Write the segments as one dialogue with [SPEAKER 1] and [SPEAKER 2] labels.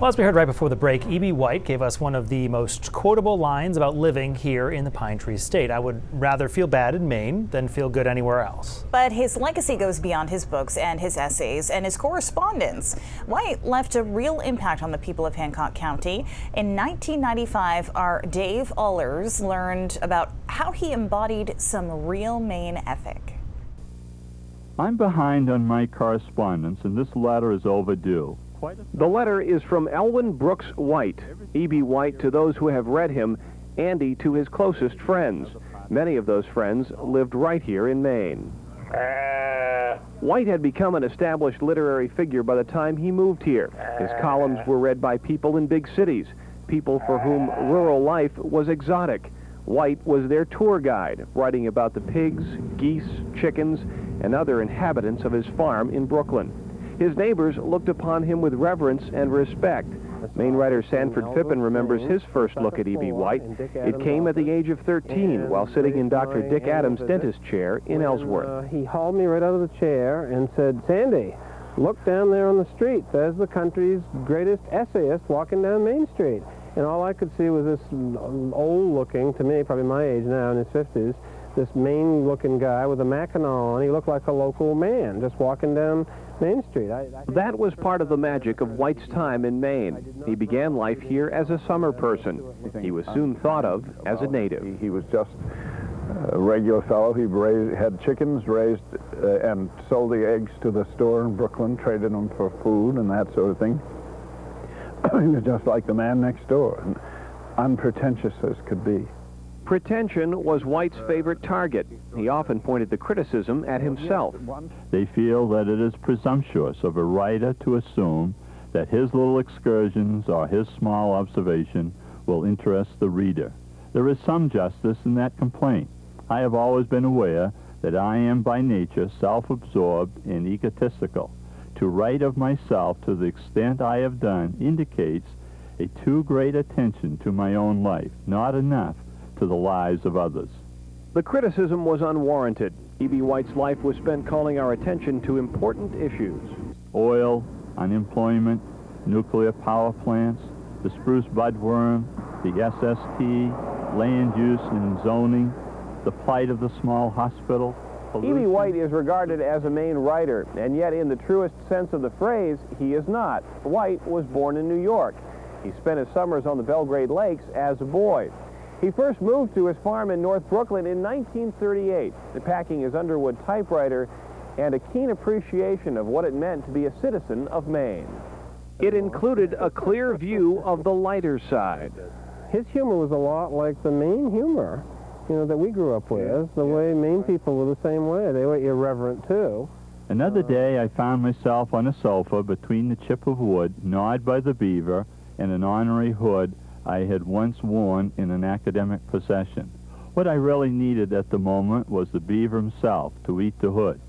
[SPEAKER 1] Well, as we heard right before the break, E.B. White gave us one of the most quotable lines about living here in the Pine Tree State. I would rather feel bad in Maine than feel good anywhere else.
[SPEAKER 2] But his legacy goes beyond his books and his essays and his correspondence. White left a real impact on the people of Hancock County. In 1995, our Dave Ullers learned about how he embodied some real Maine ethic.
[SPEAKER 3] I'm behind on my correspondence, and this letter is overdue.
[SPEAKER 4] The letter is from Elwyn Brooks White, E.B. White to those who have read him, Andy to his closest friends. Many of those friends lived right here in Maine. Uh, White had become an established literary figure by the time he moved here. His uh, columns were read by people in big cities, people for whom rural life was exotic. White was their tour guide, writing about the pigs, geese, chickens, and other inhabitants of his farm in Brooklin. His neighbors looked upon him with reverence and respect. Maine writer Sanford Phippen remembers his first look at E.B. White. It came at the age of 13 while sitting in Dr. Dick Adams' dentist chair in Ellsworth.
[SPEAKER 5] Uh, he hauled me right out of the chair and said, Sandy, look down there on the street. There's the country's greatest essayist walking down Main Street. And all I could see was this old-looking, to me, probably my age now, in his 50s, this Maine-looking guy with a Mackinaw on. He looked like a local man, just walking down Main Street. I, I
[SPEAKER 4] that was part of the magic of White's time in Maine. He began life here as a summer person. He was soon thought of as a native.
[SPEAKER 6] He, he was just a regular fellow. He raised, had chickens raised uh, and sold the eggs to the store in Brooklin, traded them for food and that sort of thing. he was just like the man next door, and unpretentious as could be.
[SPEAKER 4] Pretension was White's uh, favorite target. He often pointed the criticism at himself.
[SPEAKER 3] They feel that it is presumptuous of a writer to assume that his little excursions or his small observation will interest the reader. There is some justice in that complaint. I have always been aware that I am by nature self-absorbed and egotistical. To write of myself to the extent I have done indicates a too great attention to my own life, not enough to the lives of others.
[SPEAKER 4] The criticism was unwarranted. E.B. White's life was spent calling our attention to important issues.
[SPEAKER 3] Oil, unemployment, nuclear power plants, the spruce budworm, the SST, land use and zoning, the plight of the small hospital.
[SPEAKER 4] E.B. White is regarded as a Maine writer, and yet in the truest sense of the phrase, he is not. White was born in New York. He spent his summers on the Belgrade Lakes as a boy. He first moved to his farm in North Brooklin in 1938, packing his Underwood typewriter and a keen appreciation of what it meant to be a citizen of Maine. It included a clear view of the lighter side.
[SPEAKER 5] His humor was a lot like the Maine humor, you know, that we grew up with. The way Maine people were the same way. They were irreverent, too.
[SPEAKER 3] Another uh-huh. day, I found myself on a sofa between the chip of wood gnawed by the beaver and an ornery hood I had once worn in an academic procession. What I really needed at the moment was the beaver himself to eat the hood.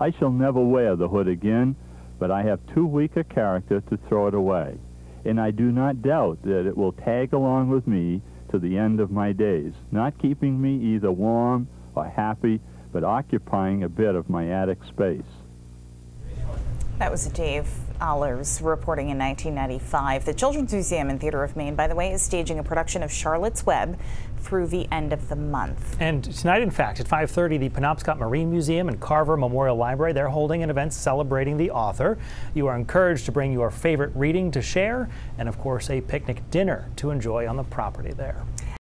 [SPEAKER 3] I shall never wear the hood again, but I have too weak a character to throw it away, and I do not doubt that it will tag along with me to the end of my days, not keeping me either warm or happy, but occupying a bit of my attic space.
[SPEAKER 2] That was a Dave Ullers reporting in 1995. The Children's Museum and Theater of Maine, by the way, is staging a production of Charlotte's Web through the end of the month.
[SPEAKER 1] And tonight, in fact, at 5.30, the Penobscot Marine Museum and Carver Memorial Library, they're holding an event celebrating the author. You are encouraged to bring your favorite reading to share and, of course, a picnic dinner to enjoy on the property there.